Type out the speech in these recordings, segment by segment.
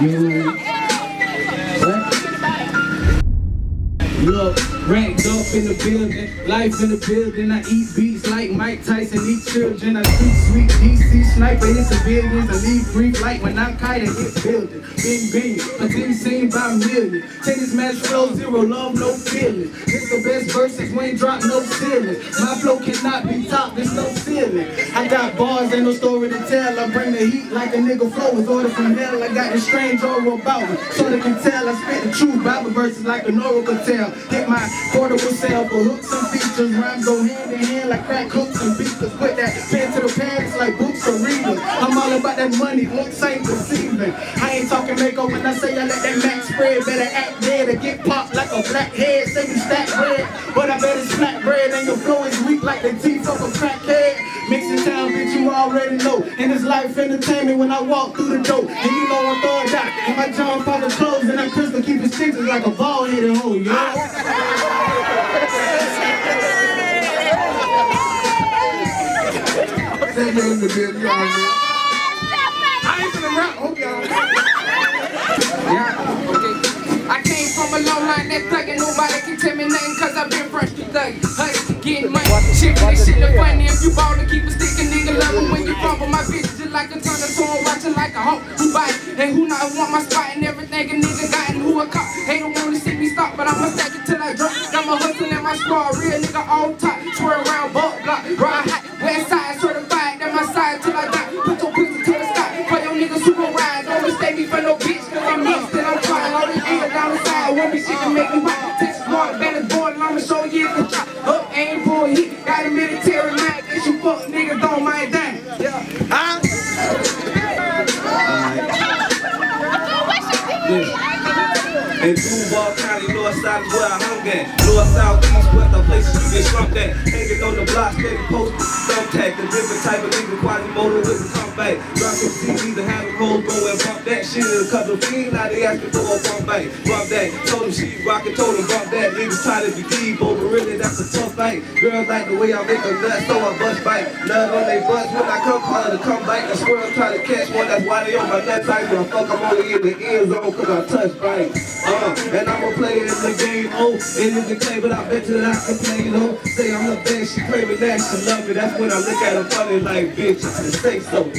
You? Look, ranked up in the building, life in the building. I eat beats like Mike Tyson, eat children. I shoot sweet DC sniper, hit civilians. I leave brief like when I'm kiting, hit building. Bing, bing, my team seen by a million. Tennis match flow, zero love, no feeling. It's the best verses, we ain't drop, no ceiling. My flow cannot be topped, there's no ceiling. I got bars, ain't no story to tell. I bring the heat like a nigga flow was ordered from hell. I got the strange aura about me, so they can tell. I spit the truth, Bible verses like an oracle tell. Hit my portable cell for hooks and features. Rhymes go hand in hand like crack hooks and beaters. Put that pen to the pants like books or readers. I'm all about that money, looks ain't. I ain't talking when I say I let that max spread. Better act dead or get popped like a blackhead. Say you stack bread, but I bet it's flat bread and your flow is weak like the teeth of a crackhead. Mixon Town, bitch, you already know. And it's Lyfe entertainment when I walk through the door. And you know I'm throwing out. And my John Father clothes and that crystal keep it stitches like a ball hitting hole, yo. That man in the building, y'all know. I ain't gonna rap, thug. Hustle, getting money, shit, this shit the funny. If you ball, ballin', keep a stick, a nigga love 'em when you crumble. My bitch just like a ton of torn, watching like a hawk who bite. And who not want my spot and everything a nigga got and who a cop. They don't wanna see me stop, but I'ma stack it till I drop. Got my hustle in my squad, real nigga all top. Swear around, buck block, ride mind damn. Yeah. In Duval County, North Side is where I hung at. North Southeast, where the places you get slumped at. Hanging on the block, steady posted, thumbtack. The different type of nigga, Quasimodo with the comeback. Drop some CDs and have them hoes go and bump that shit. A couple of fiends, now they asking for a bump back. Bump that, told them she rockin', told them bump that. Niggas try to be deep, but really that's a tough fight. Girls like the way I make them nuts, so I bust bite. Love on they butts when I come, call it a come back. The squirrel try to catch one, that's why they on my nuts. I give a fuck, I'm only in the end zone cause I touch right. Uh, and I'ma play it in the game, oh, it is the clay, but I bet you that I can play it, oh. Say I'm the best, she claiming that she love me. That's when I look at her funny like, bitch, I can say so.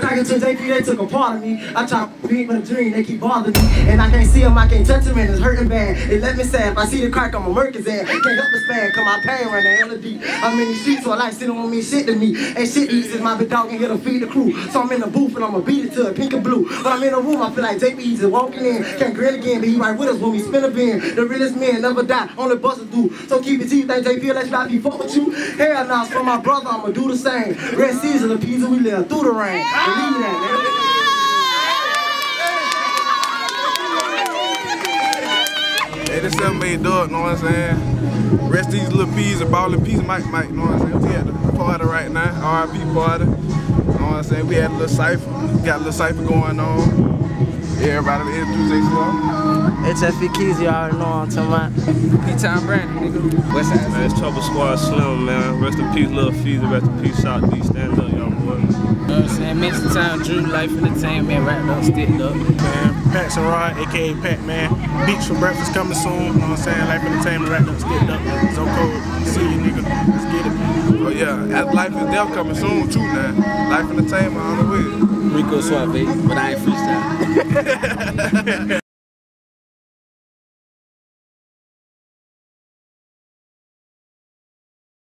Them took JP, they took a part of me. I try to beat with a dream, they keep bothering me. And I can't see them, I can't touch them, and it's hurting bad. It left me sad. If I see the crack, I'ma ass. Can't help but span, cause my pain running hella deep. I'm in these streets, so I like sitting on me shit to me. And shit eats is my big dog and here to feed the crew. So I'm in the booth and I'ma beat it to it, pink and blue. When I'm in the room, I feel like JP just walking in. Can't grin again, but he right with us when we spin a bin. The realest man never die, only busters do. So keep it you, think JP, let's not be fuck with you. Hell nah, for my brother, I'ma do the same. Red season, the pizza, we live through the rain. Believe that, man. Hey, this self-made dog, know what I'm saying? Rest these little peas, a ballin' peas, Mike, Mike, know what I'm saying? We at the party right now, RIP party. Know what I'm saying? We had a little cipher, got a little cipher going on. Everybody introduce themselves. HFE Keys, you already know what I'm talking about. P-Town Brandon, nigga. West Side. Man, it's Trouble Squad Slim, man. Rest in peace, Lil Feezy. Rest in peace, Shot D. Stand up, young boy. You know what I'm saying? Mixon Town, Drew, Lyfe Entertainment, wrapped up, sticked up. man. Pat Sarad, aka Pat Man. Beats for breakfast coming soon. You know what I'm saying? Lyfe entertainment right up, sticked up. Zoko, see you nigga. Let's get it. Oh yeah, at Life is Death coming soon too now. Lyfe Entertainment on the way. Rico Suave, but I ain't freestyle.